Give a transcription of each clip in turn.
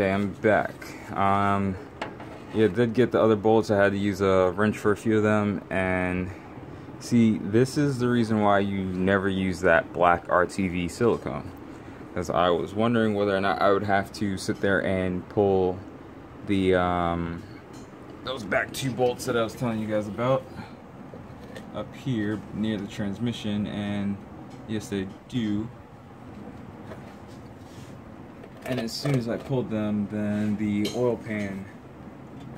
Okay, I'm back. Um, yeah, did get the other bolts. I had to use a wrench for a few of them. And see, this is the reason why you never use that black RTV silicone. Because I was wondering whether or not I would have to sit there and pull the, um, those back two bolts that I was telling you guys about up here near the transmission. And yes, they do and as soon as I pulled them, then the oil pan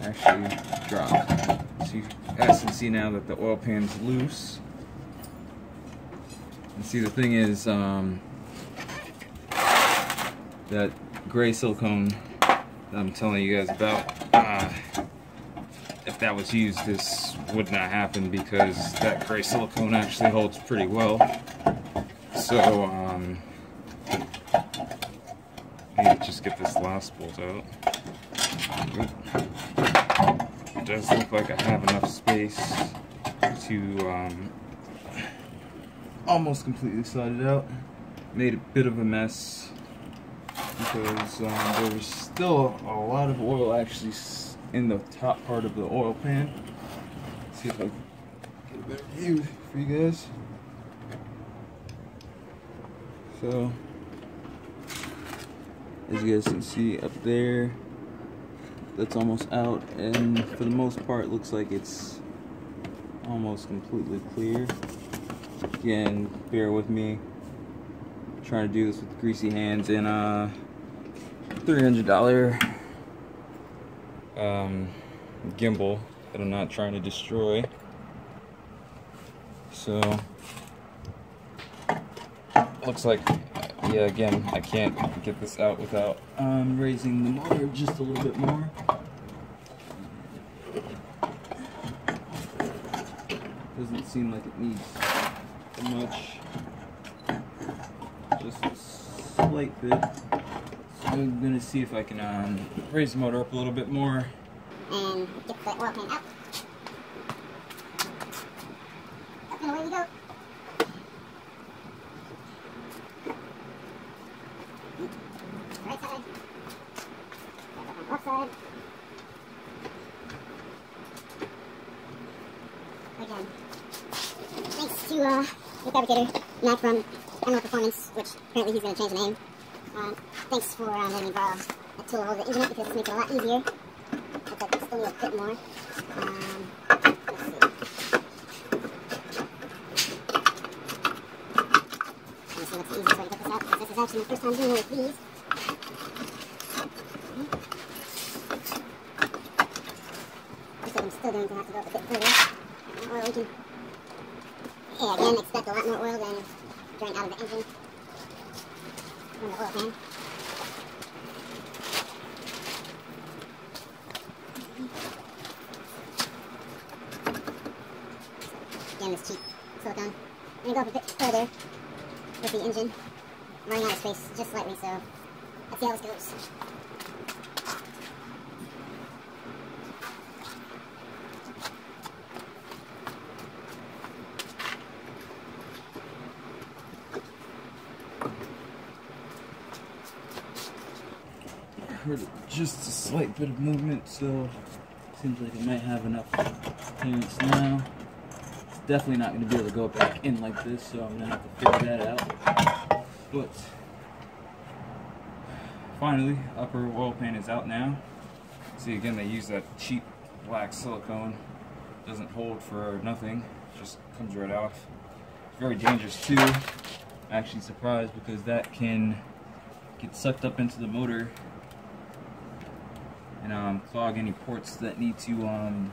actually dropped. So you guys can see now that the oil pan's loose. And see, the thing is, um, that gray silicone that I'm telling you guys about, uh, if that was used, this would not happen because that gray silicone actually holds pretty well. So, um, just get this last bolt out. It does look like I have enough space to um, almost completely slide it out. Made a bit of a mess because um, there was still a lot of oil actually in the top part of the oil pan. Let's see if I can get a better view for you guys. So as you guys can see up there that's almost out and for the most part looks like it's almost completely clear. Again bear with me. I'm trying to do this with greasy hands and a $300 um, gimbal that I'm not trying to destroy. So looks like yeah, again, I can't get this out without um, raising the motor just a little bit more. Doesn't seem like it needs much, just a slight bit. So I'm gonna see if I can um, raise the motor up a little bit more. And get the oil pan out. And away we go. Right side. Left side. Again. Thanks to uh, the fabricator, Matt from Emerald Performance, which apparently he's going to change the name. Um, thanks for uh, letting me borrow a tool to hold the engine because it makes it a lot easier. Like I still need a bit more. Um, let's see. Let's see what's the easiest way to get this out. This is actually my first time doing it with these. Looks like I'm still going to have to go up a bit further. Oil we can. Yeah, again, expect a lot more oil than drain out of the engine from the oil pan. Again, this cheap silicone. I'm gonna go up a bit further with the engine. Running out of space just slightly, so let's see how this goes. I heard just a slight bit of movement, so seems like I might have enough clearance now. It's definitely not going to be able to go back in like this, so I'm going to have to figure that out. But finally, upper oil pan is out now. See, again, they use that cheap black silicone. Doesn't hold for nothing, just comes right off. It's very dangerous too. I'm actually surprised because that can get sucked up into the motor and um, clog any ports that need to um,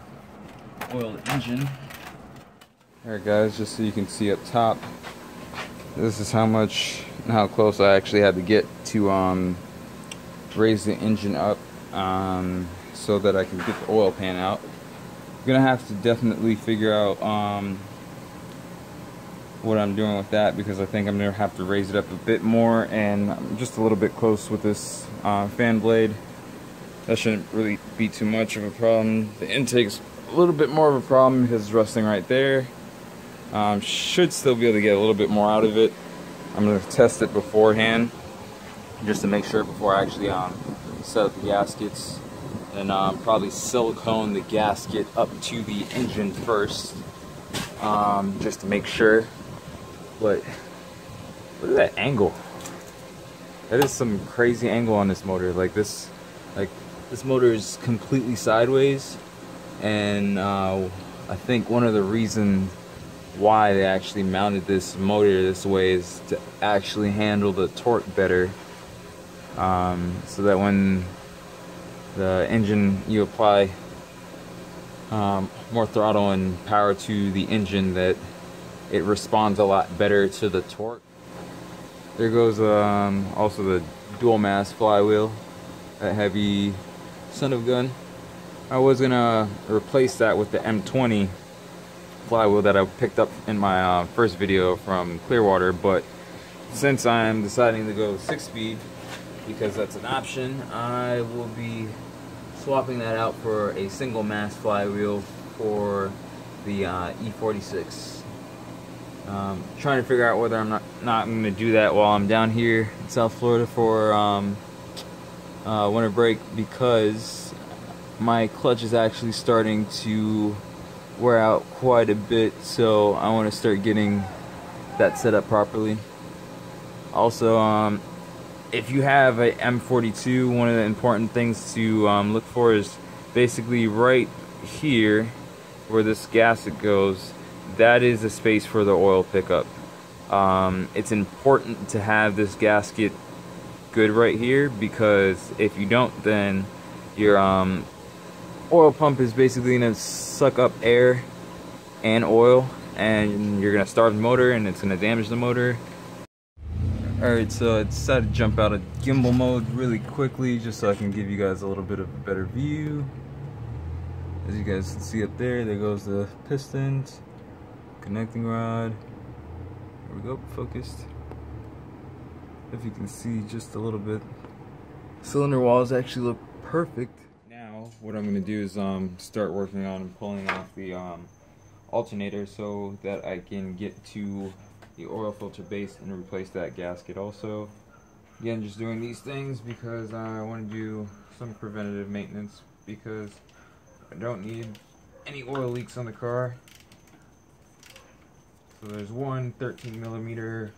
oil the engine. Alright guys, just so you can see up top, this is how much, how close I actually had to get to um, raise the engine up um, so that I can get the oil pan out. I'm gonna have to definitely figure out um, what I'm doing with that because I think I'm gonna have to raise it up a bit more and I'm just a little bit close with this uh, fan blade that shouldn't really be too much of a problem. The intake's a little bit more of a problem because it's rusting right there. Um, should still be able to get a little bit more out of it. I'm going to test it beforehand just to make sure before I actually um, set up the gaskets and um, probably silicone the gasket up to the engine first um, just to make sure but look at that angle that is some crazy angle on this motor like this like this motor is completely sideways and uh, I think one of the reasons why they actually mounted this motor this way is to actually handle the torque better um, so that when the engine you apply um, more throttle and power to the engine that it responds a lot better to the torque. There goes um, also the dual mass flywheel that heavy son of gun. I was gonna replace that with the M20 flywheel that I picked up in my uh, first video from Clearwater but since I'm deciding to go six speed because that's an option I will be swapping that out for a single mass flywheel for the uh, E46 um, trying to figure out whether I'm not not going to do that while I'm down here in South Florida for um, uh, winter break because my clutch is actually starting to wear out quite a bit so I want to start getting that set up properly. Also um, if you have a M42 one of the important things to um, look for is basically right here where this gasket goes that is the space for the oil pickup. Um, it's important to have this gasket good right here because if you don't then your um, oil pump is basically going to suck up air and oil and you're going to starve the motor and it's going to damage the motor. Alright, so I decided to jump out of gimbal mode really quickly just so I can give you guys a little bit of a better view. As you guys can see up there, there goes the pistons, connecting rod. There we go, focused. If you can see just a little bit. Cylinder walls actually look perfect Now what I'm gonna do is um, start working on pulling off the um, alternator so that I can get to the oil filter base and replace that gasket also. Again, just doing these things because I want to do some preventative maintenance because I don't need any oil leaks on the car. So there's one 13 millimeter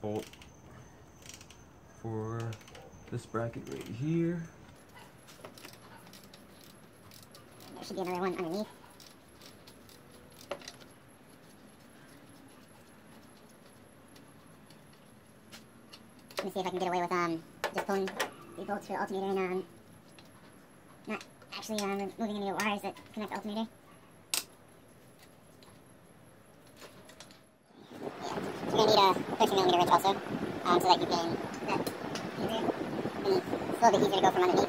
bolt for this bracket right here. There should be another one underneath. Let me see if I can get away with um just pulling the bolts for the alternator and um not actually um removing any wires that connect the alternator. Yeah. You're gonna need a 13 millimeter wrench also, um, so that you can that easier. And it's a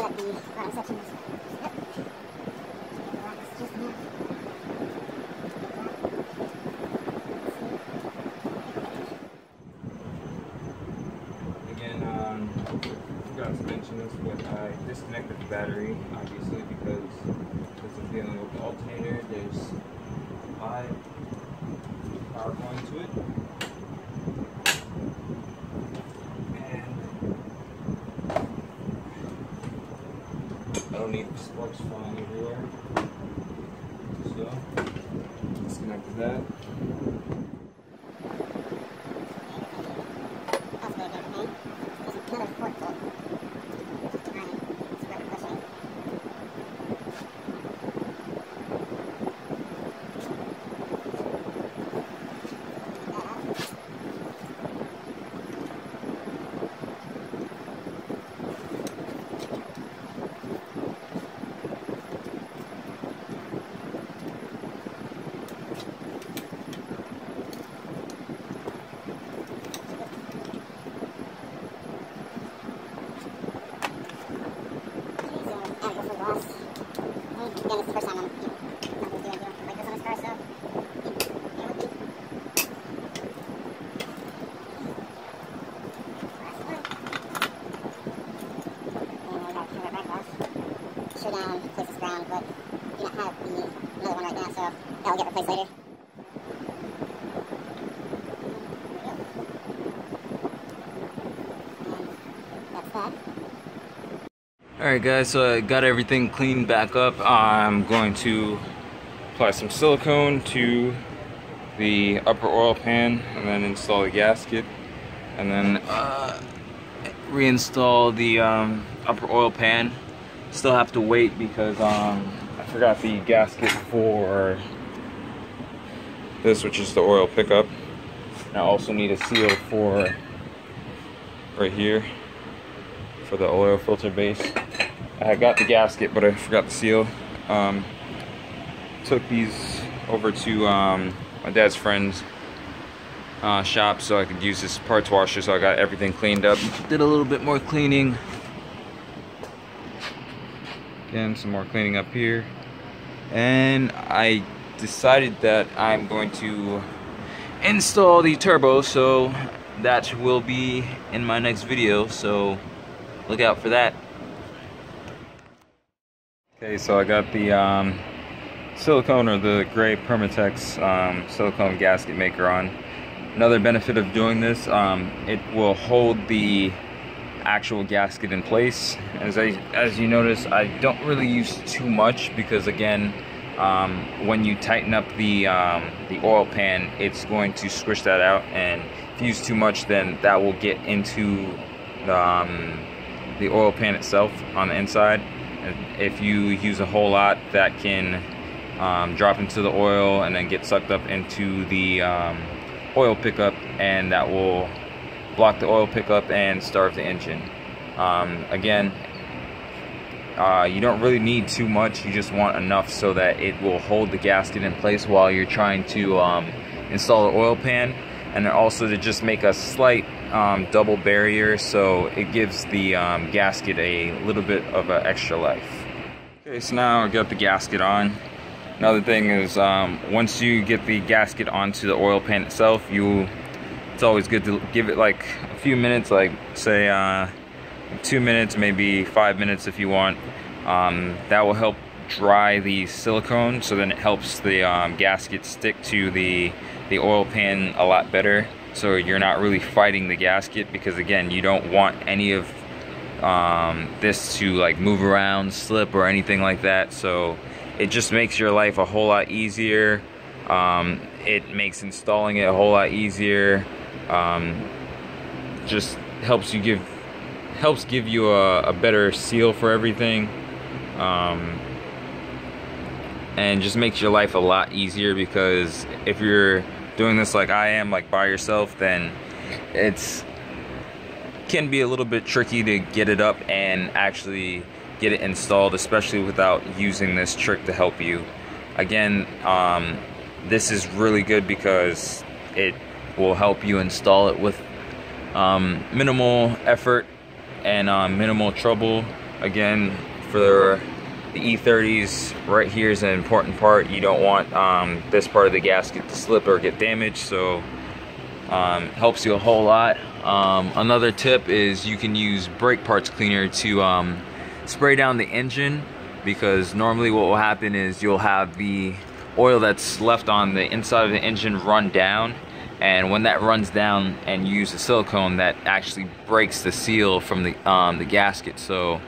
little bit easier to go from underneath. the bottom sections. Yep. Again, um, I forgot to mention this, but I disconnected the battery, obviously, because this is dealing with the alternator. There's five power going to it. Sparks flying everywhere. So, disconnect that. port full. And it's rubber bushing. Get that out. So, I gotta go for the boss. And again, it's the first time I'm, you know, not really doing a deal like this on this car, so, bear with me. Last one. And I got camera back off. Show down, place this ground, but do not have the another one right now, so get replaced later. Alright guys, so I got everything cleaned back up. I'm going to apply some silicone to the upper oil pan and then install the gasket and then uh, reinstall the um, upper oil pan. Still have to wait because um, I forgot the gasket for this which is the oil pickup. And I also need a seal for right here for the oil filter base. I got the gasket, but I forgot the seal. Um, took these over to um, my dad's friend's uh, shop so I could use this parts washer. So I got everything cleaned up. Did a little bit more cleaning. Again, some more cleaning up here. And I decided that I'm going to install the turbo. So that will be in my next video. So look out for that. Okay, so I got the um, silicone or the gray Permatex um, silicone gasket maker on. Another benefit of doing this, um, it will hold the actual gasket in place. As I, as you notice, I don't really use too much because again, um, when you tighten up the um, the oil pan, it's going to squish that out, and if you use too much, then that will get into the, um, the oil pan itself on the inside. And if you use a whole lot, that can um, drop into the oil and then get sucked up into the um, oil pickup, and that will block the oil pickup and starve the engine. Um, again, uh, you don't really need too much. You just want enough so that it will hold the gasket in place while you're trying to um, install the oil pan, and also to just make a slight um, double barrier so it gives the um, gasket a little bit of an extra life. Okay, so now I got the gasket on. Another thing is um, once you get the gasket onto the oil pan itself, you it's always good to give it like a few minutes, like say uh, two minutes, maybe five minutes if you want. Um, that will help dry the silicone, so then it helps the um, gasket stick to the the oil pan a lot better. So you're not really fighting the gasket because again, you don't want any of um, this to like move around, slip, or anything like that. So it just makes your life a whole lot easier. Um, it makes installing it a whole lot easier. Um, just helps you give helps give you a, a better seal for everything. Um, and just makes your life a lot easier because if you're doing this like I am, like by yourself, then it's can be a little bit tricky to get it up and actually get it installed, especially without using this trick to help you. Again, um, this is really good because it will help you install it with um, minimal effort and um, minimal trouble. Again, for the E30s, right here is an important part. You don't want um, this part of the gasket to slip or get damaged, so um, helps you a whole lot. Um, another tip is you can use brake parts cleaner to um, spray down the engine because normally what will happen is you'll have the oil that's left on the inside of the engine run down and when that runs down and you use the silicone that actually breaks the seal from the um, the gasket. So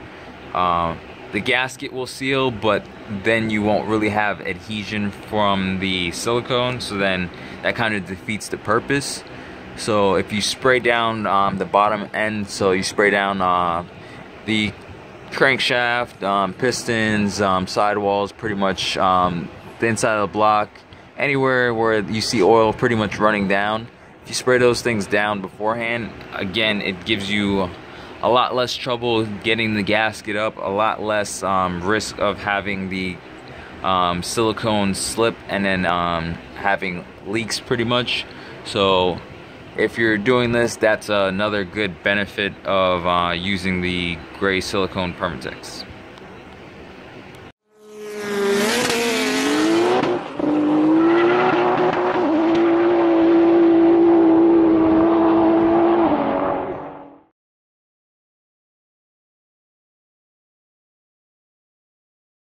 um, the gasket will seal but then you won't really have adhesion from the silicone. So then that kind of defeats the purpose. So if you spray down um, the bottom end, so you spray down uh, the crankshaft, um, pistons, um, sidewalls, pretty much um, the inside of the block, anywhere where you see oil pretty much running down. If you spray those things down beforehand, again, it gives you a lot less trouble getting the gasket up, a lot less um, risk of having the um, silicone slip and then um, having leaks pretty much. So if you're doing this, that's another good benefit of uh, using the gray silicone Permatex.